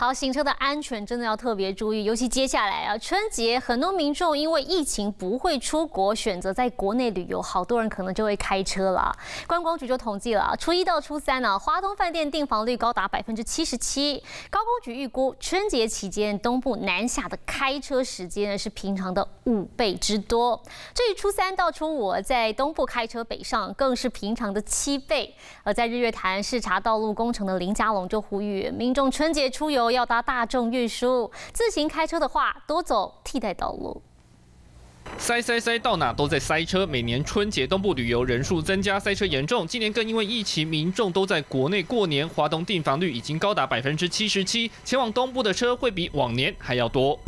好，行车的安全真的要特别注意，尤其接下来啊，春节很多民众因为疫情不会出国，选择在国内旅游，好多人可能就会开车了。观光局就统计了，初一到初三呢，华东饭店订房率高达百分之七十七。高工局预估，春节期间东部南下的开车时间呢是平常的五倍之多。至于初三到初五在东部开车北上，更是平常的七倍。而在日月潭视察道路工程的林家龙就呼吁民众春节出游。要搭大众运输，自行开车的话，多走替代道路。塞塞塞，到哪都在塞车。每年春节东部旅游人数增加，塞车严重。今年更因为疫情，民众都在国内过年，华东订房率已经高达百分之七十七，前往东部的车会比往年还要多。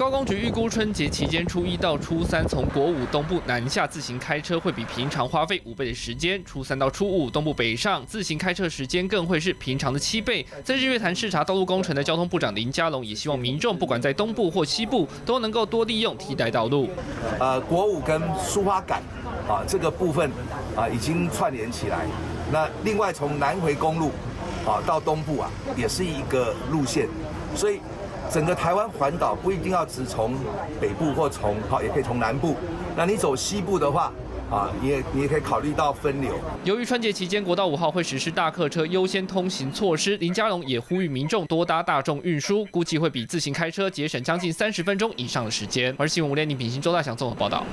高工局预估，春节期间初一到初三，从国五东部南下自行开车会比平常花费五倍的时间；初三到初五东部北上自行开车时间更会是平常的七倍。在日月潭视察道路工程的交通部长林佳龙也希望民众不管在东部或西部，都能够多利用替代道路。呃，国五跟苏花港啊这个部分啊已经串联起来。那另外从南回公路啊到东部啊也是一个路线，所以。整个台湾环岛不一定要只从北部或从好，也可以从南部。那你走西部的话，啊，你也你也可以考虑到分流。由于春节期间国道五号会实施大客车优先通行措施，林佳龙也呼吁民众多搭大众运输，估计会比自行开车节省将近三十分钟以上的时间。而新闻五连，你品行周大祥综合报道。